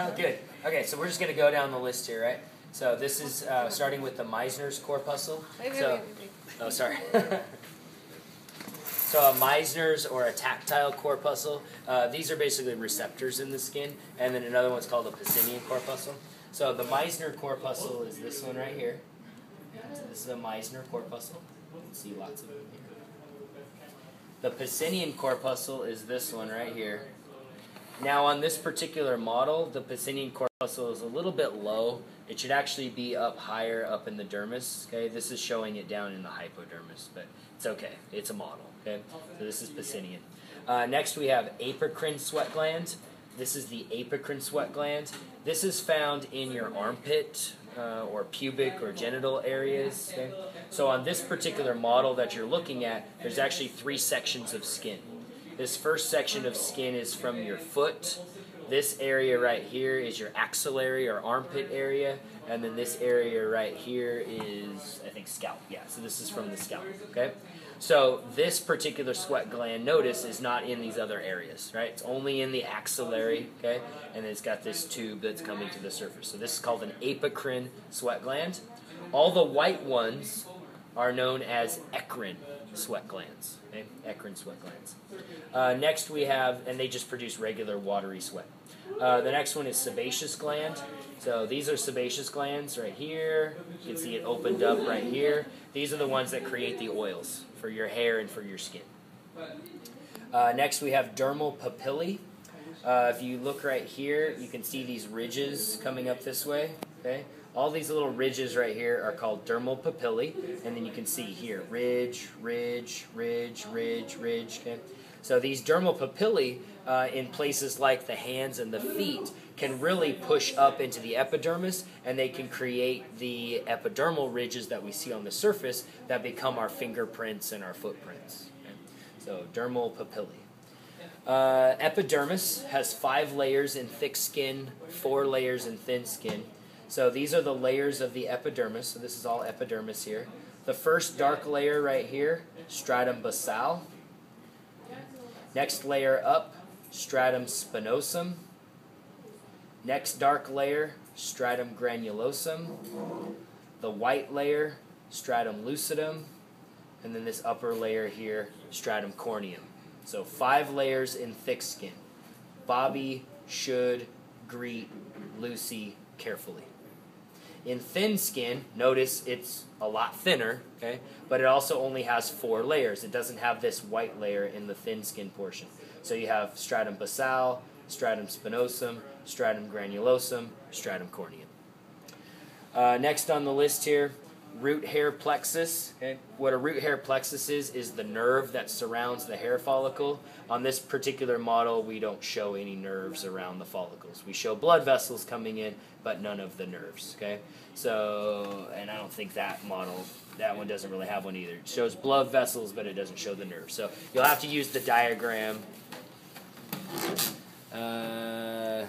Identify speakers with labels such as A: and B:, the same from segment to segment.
A: Oh, good. Okay, so we're just going to go down the list here, right? So this is uh, starting with the Meissner's corpuscle.
B: Wait, wait,
A: so,
B: wait.
A: Oh, sorry. so a Meissner's or a tactile corpuscle, uh, these are basically receptors in the skin, and then another one's called a Pacinian corpuscle. So the Meissner corpuscle is this one right here. So this is a Meissner corpuscle. You can see lots of them here. The Pacinian corpuscle is this one right here. Now on this particular model, the Pacinian corpuscle is a little bit low. It should actually be up higher up in the dermis. Okay, this is showing it down in the hypodermis, but it's okay. It's a model. Okay, so this is Pacinian. Uh, next we have apocrine sweat gland. This is the apocrine sweat gland. This is found in your armpit uh, or pubic or genital areas. Okay? So on this particular model that you're looking at, there's actually three sections of skin. This first section of skin is from your foot. This area right here is your axillary or armpit area, and then this area right here is, I think, scalp. Yeah, so this is from the scalp. Okay, so this particular sweat gland, notice, is not in these other areas, right? It's only in the axillary. Okay, and it's got this tube that's coming to the surface. So this is called an apocrine sweat gland. All the white ones are known as eccrine sweat glands. Okay? Eccrine sweat glands. Uh, next we have, and they just produce regular watery sweat. Uh, the next one is sebaceous gland. So these are sebaceous glands right here. You can see it opened up right here. These are the ones that create the oils for your hair and for your skin. Uh, next we have dermal papillae. Uh, if you look right here, you can see these ridges coming up this way. Okay, all these little ridges right here are called dermal papillae, and then you can see here ridge, ridge, ridge, ridge, ridge. Okay, so these dermal papillae uh, in places like the hands and the feet can really push up into the epidermis, and they can create the epidermal ridges that we see on the surface that become our fingerprints and our footprints. Okay? So dermal papillae. Uh, epidermis has five layers in thick skin, four layers in thin skin. So these are the layers of the epidermis. So this is all epidermis here. The first dark layer right here, stratum basal. Next layer up, stratum spinosum. Next dark layer, stratum granulosum. The white layer, stratum lucidum. And then this upper layer here, stratum corneum. So five layers in thick skin. Bobby should greet Lucy carefully. In thin skin, notice it's a lot thinner, okay? But it also only has four layers. It doesn't have this white layer in the thin skin portion. So you have stratum basal, stratum spinosum, stratum granulosum, stratum corneum. Uh, next on the list here, root hair plexus. Okay? What a root hair plexus is, is the nerve that surrounds the hair follicle. On this particular model, we don't show any nerves around the follicles. We show blood vessels coming in, but none of the nerves. Okay, so and I don't think that model, that one doesn't really have one either. It shows blood vessels, but it doesn't show the nerves. So you'll have to use the diagram. Uh,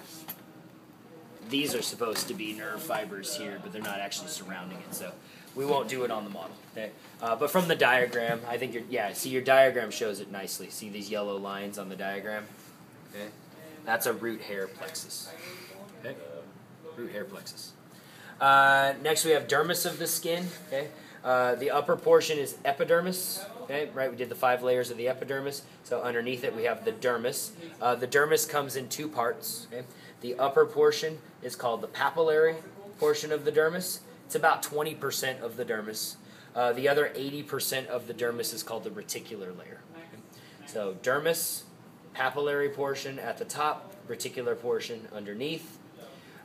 A: these are supposed to be nerve fibers here, but they're not actually surrounding it. So we won't do it on the model. Okay, uh, but from the diagram, I think your yeah. See, your diagram shows it nicely. See these yellow lines on the diagram. Okay, that's a root hair plexus. Okay, root hair plexus. Uh, next, we have dermis of the skin. Okay, uh, the upper portion is epidermis. Okay, right. We did the five layers of the epidermis. So underneath it, we have the dermis. Uh, the dermis comes in two parts. Okay, the upper portion is called the papillary portion of the dermis. It's about 20% of the dermis. Uh, the other 80% of the dermis is called the reticular layer. So dermis, papillary portion at the top, reticular portion underneath.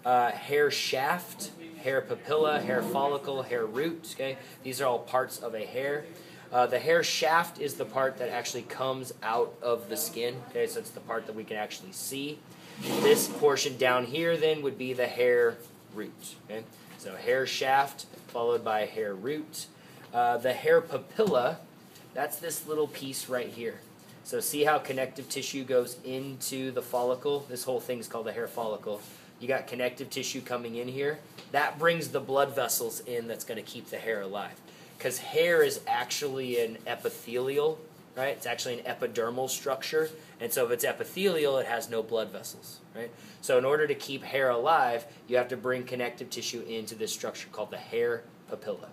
A: Uh, hair shaft, hair papilla, hair follicle, hair root. Okay, these are all parts of a hair. Uh, the hair shaft is the part that actually comes out of the skin. Okay, so it's the part that we can actually see. This portion down here then would be the hair root. Okay, so hair shaft followed by hair root. Uh, the hair papilla, that's this little piece right here. So see how connective tissue goes into the follicle? This whole thing is called the hair follicle. You got connective tissue coming in here. That brings the blood vessels in that's going to keep the hair alive. Because hair is actually an epithelial right? It's actually an epidermal structure, and so if it's epithelial, it has no blood vessels, right? So in order to keep hair alive, you have to bring connective tissue into this structure called the hair papilla.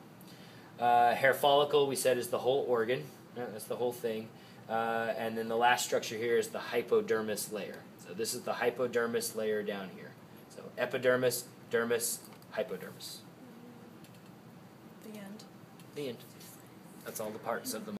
A: Uh, hair follicle, we said, is the whole organ. right? That's the whole thing. Uh, and then the last structure here is the hypodermis layer. So this is the hypodermis layer down here. So epidermis, dermis, hypodermis.
B: The end.
A: The end. That's all the parts of the